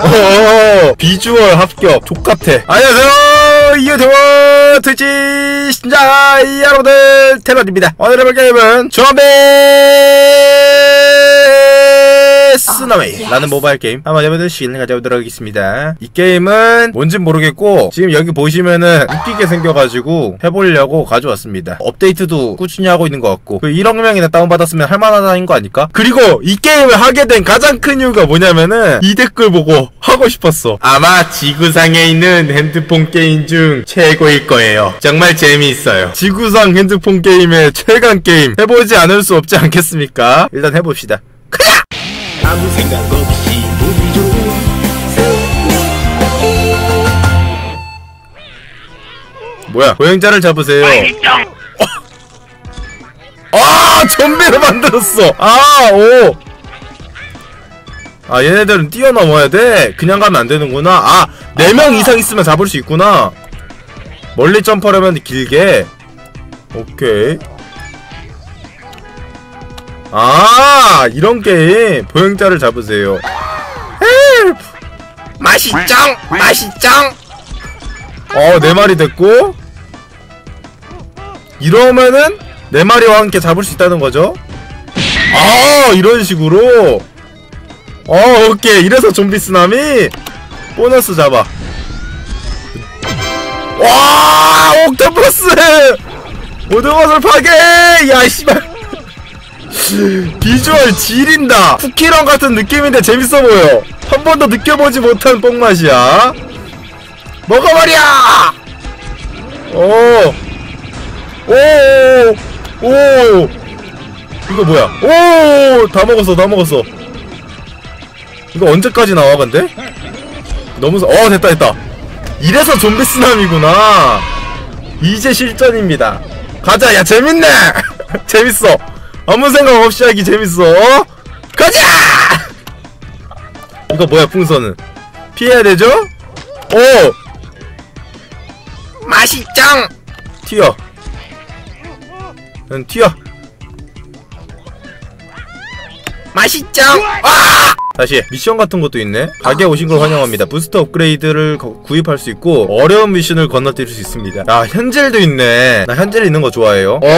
오 비주얼 합격 좆같아. 안녕하세요 이유대원 트위치 시청자 여러분들 테러입니다. 오늘 해볼 게임은 좀비 쓰나미라는 모바일 게임 한번 해보는 시간을 가져보도록 하겠습니다 이 게임은 뭔진 모르겠고 지금 여기 보시면은 웃기게 생겨가지고 해보려고 가져왔습니다 업데이트도 꾸준히 하고 있는 것 같고 그 1억 명이나 다운받았으면 할만하다는 거 아닐까? 그리고 이 게임을 하게 된 가장 큰 이유가 뭐냐면은 이 댓글 보고 하고 싶었어 아마 지구상에 있는 핸드폰 게임 중 최고일 거예요 정말 재미있어요 지구상 핸드폰 게임의 최강 게임 해보지 않을 수 없지 않겠습니까? 일단 해봅시다! 아무 생각 없이 보기 좋은 뭐야? 고행자를 잡으세요. 아 좀비를 만들었어. 아오. 아 얘네들은 뛰어넘어야 돼. 그냥 가면 안 되는구나. 아 4명 이상 있으면 잡을 수 있구나. 멀리 점프하려면 길게. 오케이 아 이런 게임 보행자를 잡으세요 help 맛있짱 맛있짱 어, 네 마리 됐고. 이러면은 네 마리와 함께 잡을 수 있다는 거죠. 아, 이런 식으로. 어, 오케이. 이래서 좀비 쓰나미 보너스 잡아. 와, 옥토퍼스! 모든 것을 파괴! 야, 씨발. 비주얼 지린다. 쿠키런 같은 느낌인데 재밌어 보여. 한 번도 느껴보지 못한 뽕맛이야. 먹어버려! 오, 오, 오, 이거 뭐야? 오, 다 먹었어, 다 먹었어. 이거 언제까지 나와, 근데? 너무, 서- 어, 됐다, 됐다. 이래서 좀비 쓰나미구나. 이제 실전입니다. 가자, 야, 재밌네! 재밌어. 아무 생각 없이 하기 재밌어. 가자! 이거 뭐야, 풍선은? 피해야 되죠? 오! 맛있짱! 튀어. 응, 튀어. 맛있짱! 아! 다시 미션 같은 것도 있네. 가게 오신 걸 환영합니다. 부스터 업그레이드를 거- 구입할 수 있고 어려운 미션을 건너뛸 수 있습니다. 아 현질도 있네. 나 현질 있는 거 좋아해요. 어,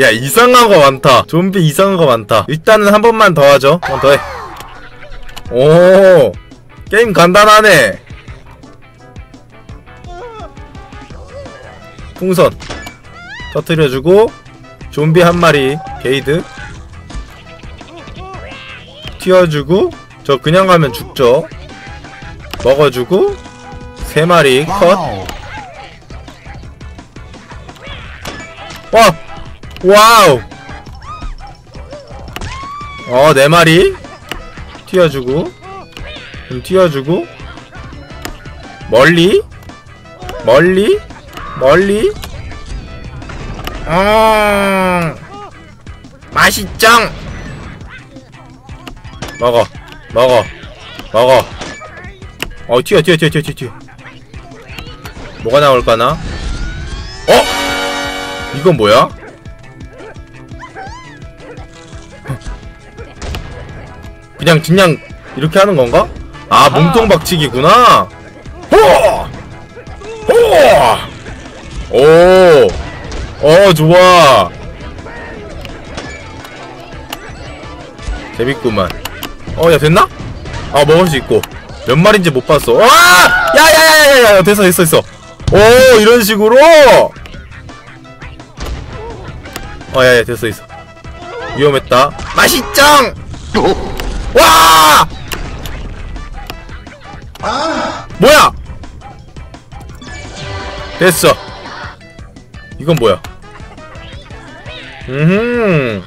야 이상한 거 많다. 좀비 이상한 거 많다. 일단은 한 번만 더 하죠. 한 번 더 해. 오, 게임 간단하네. 풍선 터트려주고 좀비 한 마리 게이드 튀어주고 저 그냥 가면 죽죠. 먹어주고 세 마리 컷. 와! 와우! 어, 네 마리 튀어주고 좀 튀어주고. 멀리 멀리 멀리. 음 맛있짱 먹어 먹어 먹어 어 튀어 튀어 튀어 튀어 튀어. 튀어 뭐가 나올까나? 어? 이건 뭐야? 그냥 그냥 이렇게 하는 건가? 아. 몸통 박치기구나. 호! 호! 오, 어, 좋아. 재밌구만. 어, 야, 됐나? 아, 먹을 수 있고. 몇 마리인지 못 봤어. 아! 야, 야, 야, 야, 야, 됐어, 됐어, 됐어. 오, 이런 식으로! 어, 야, 야, 됐어, 됐어. 위험했다. 맛있짱! 와! 뭐야! 됐어. 이건 뭐야? 음.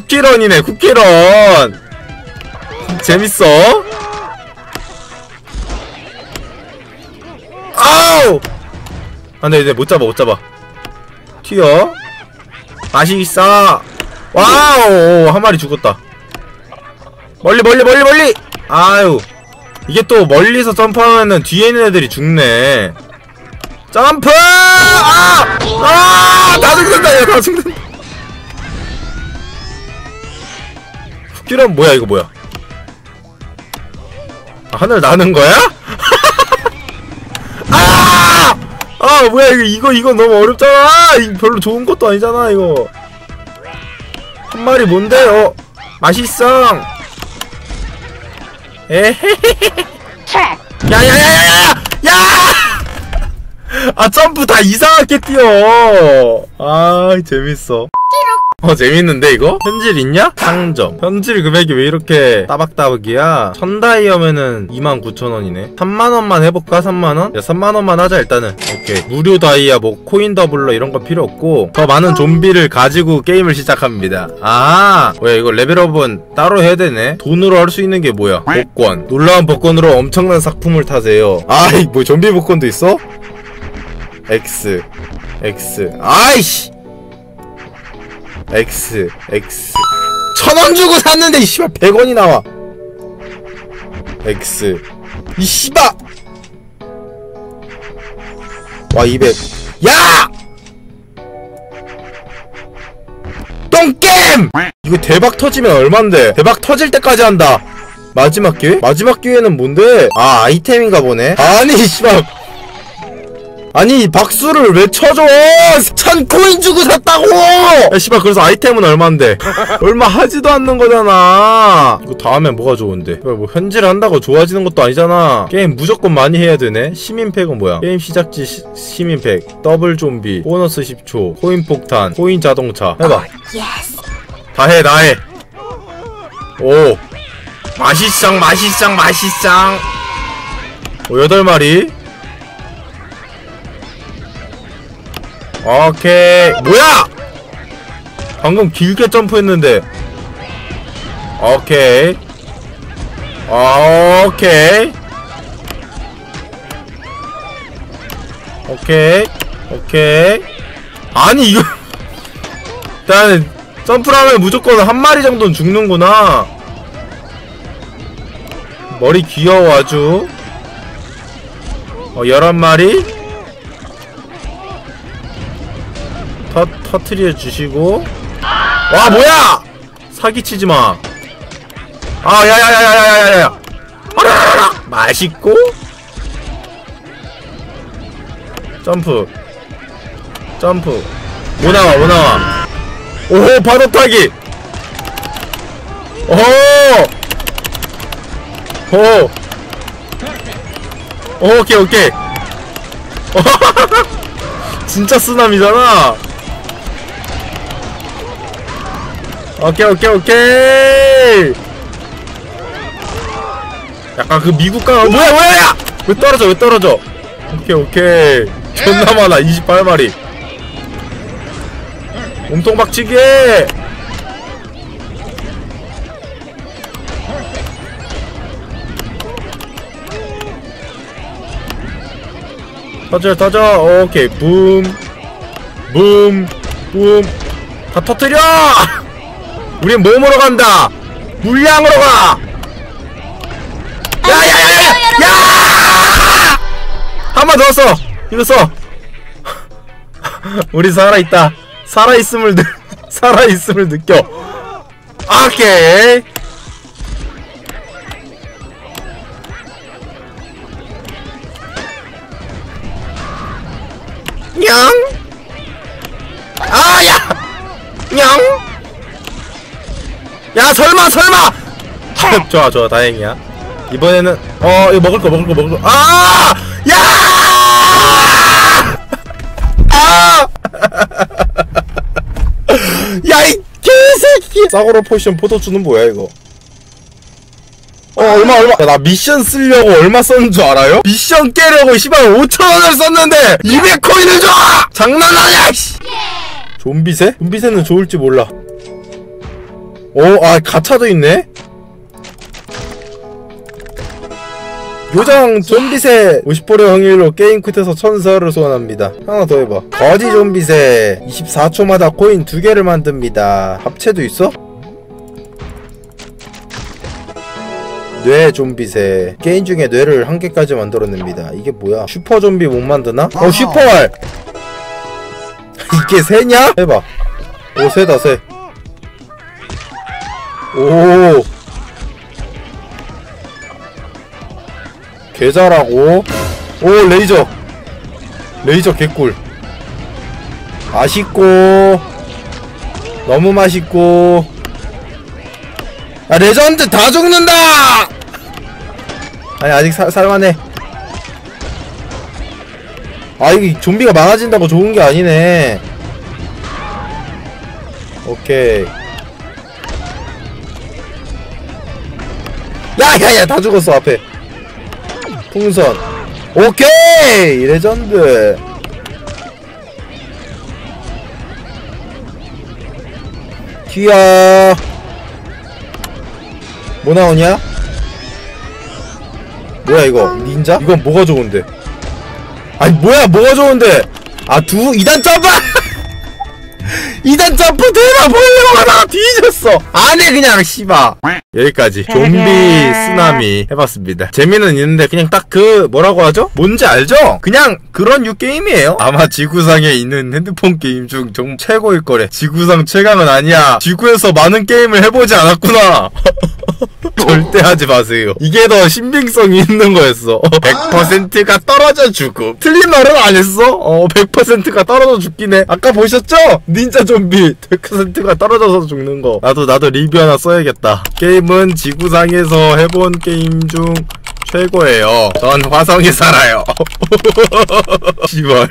쿠키런이네, 쿠키런. 재밌어. 아우! 안 돼, 이제 못 잡아, 못 잡아. 튀어. 맛이 있어. 와우! 한 마리 죽었다. 멀리, 멀리, 멀리, 멀리! 아유. 이게 또 멀리서 점프하면은 뒤에 있는 애들이 죽네. 점프! 아! 아! 다 죽는다, 야, 다 죽는다. 쿠키런 뭐야, 이거 뭐야? 아, 하늘 나는 거야? 아! 아 뭐야 이거 이거 이거 너무 어렵잖아. 이거 별로 좋은 것도 아니잖아 이거. 한 마리 뭔데? 어 맛있어. 에헤헤헤. 야야야야야야! 야! 아 점프 다 이상하게 뛰어. 아 재밌어. 어 재밌는데 이거? 현질 있냐? 상점. 현질 금액이 왜 이렇게 따박따박이야? 천 다이어면은 29,000원이네. 3만원만 해볼까 3만원? 야 3만원만 하자 일단은. 오케이. 무료 다이아 뭐 코인 더블러 이런 거 필요 없고 더 많은 좀비를 가지고 게임을 시작합니다. 아왜 이거 레벨업은 따로 해야 되네? 돈으로 할 수 있는 게 뭐야? 복권. 놀라운 복권으로 엄청난 상품을 타세요. 아이 뭐 좀비 복권도 있어? X. X. 아이씨 X X 천원 주고 샀는데 이 씨발 100원이 나와 X 이 씨발 와 200. 야! 똥겜! 이거 대박 터지면 얼만데? 대박 터질 때까지 한다. 마지막 기회? 마지막 기회는 뭔데? 아 아이템인가 보네. 아니 씨발 아니 박수를 왜 쳐줘? 천 코인 주고 샀다고! 야 씨발 그래서 아이템은 얼만데? 얼마 하지도 않는 거잖아. 이거 다음에 뭐가 좋은데? 뭐 현질 한다고 좋아지는 것도 아니잖아. 게임 무조건 많이 해야 되네. 시민팩은 뭐야? 게임 시작지 시, 시민팩. 더블 좀비. 보너스 10초. 코인 폭탄. 코인 자동차. 해봐. 다해 다해. 오. 맛있상 맛있상 맛있상. 오 여덟 마리 오케이. 뭐야? 방금 길게 점프했는데. 오케이. 오케이. 오케이. 오케이. 아니 이거. 일단 점프를 하면 무조건 한 마리 정도는 죽는구나. 머리 귀여워 아주. 어 열한 마리 터트려 주시고. 와 뭐야! 사기치지마. 아 야야야야야야야야 맛있고. 점프. 점프. 뭐 오나와 뭐 오나와? 오호 바로 타기. 오호 오 오케이 오케이. 진짜 쓰나미잖아. 오케이 오케이 오케이. 약간 그 미국 강 뭐야 뭐야 야! 왜 떨어져 왜 떨어져? 오케이 오케이. 존나 많아 28마리. 몸통 박치기! 터져 터져. 오케이 붐붐붐다 터뜨려 우린 몸으로 간다 물량으로 가 야야야야 야! 한번 더 써. 이거 써. 우리 살아 있다. 살아 있음을 느 살아 있음을 느껴. 오케이. 야, 설마 설마. 좋아, 좋아. 다행이야. 이번에는 어, 이거 먹을 거 먹을 거 먹을 거. 아! 야! 아! 야, 이 개새끼! 싸구려 포지션 포도주는 뭐야, 이거? 어, 얼마, 얼마. 야, 나 미션 쓰려고 얼마 썼는 줄 알아요? 미션 깨려고, 씨발, 5천원을 썼는데, 200코인을 줘! 장난 아니야, 씨! 좀비새? 좀비새는 좋을지 몰라. 오, 아, 가차도 있네? 요정 좀비새 50%의 확률로 게임 끝에서 천사를 소환합니다. 하나 더 해봐. 거지 좀비새 24초마다 코인 두 개를 만듭니다. 합체도 있어? 뇌 좀비새 게임 중에 뇌를 한 개까지 만들어냅니다. 이게 뭐야? 슈퍼 좀비 못 만드나? 어 슈퍼알! 이게 새냐? 해봐. 오 새다 새. 오. 개잘하고. 오 레이저. 레이저 개꿀. 맛있고. 너무 맛있고. 아 레전드 다 죽는다! 아니 아직 살, 살만해. 아 이게 좀비가 많아진다고 좋은 게 아니네. 오케이 야야야 다 죽었어 앞에 풍선 오케이 레전드 귀야 뭐 나오냐? 뭐야 이거 닌자? 이건 뭐가 좋은데? 아니 뭐야 뭐가 좋은데? 아두 2단 점프! 2단 점프 대박 하다가 뒤졌어 안해 그냥 씨바 여기까지 좀비 쓰나미 해봤습니다 재미는 있는데 그냥 딱 그 뭐라고 하죠? 뭔지 알죠? 그냥 그런 유 게임이에요 아마 지구상에 있는 핸드폰 게임 중 정말 최고일 거래 지구상 최강은 아니야 지구에서 많은 게임을 해보지 않았구나 절대 하지 마세요. 이게 더 신빙성이 있는 거였어. 100%가 떨어져 죽음. 틀린 말은 안 했어. 어, 100%가 떨어져 죽긴 해. 아까 보셨죠? 닌자 좀비 100%가 떨어져서 죽는 거. 나도 나도 리뷰 하나 써야겠다. 게임은 지구상에서 해본 게임 중 최고예요. 전 화성에 살아요. 씨발.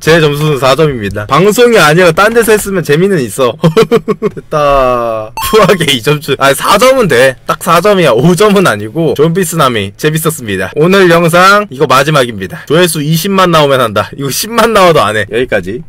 제 점수는 4점입니다. 방송이 아니라 딴 데서 했으면 재미는 있어. 됐다. 후하게 2점 줄. 아, 4점은 돼. 딱 4점이야. 5점은 아니고. 좀비 쓰나미. 재밌었습니다. 오늘 영상 이거 마지막입니다. 조회수 20만 나오면 한다. 이거 10만 나와도 안 해. 여기까지.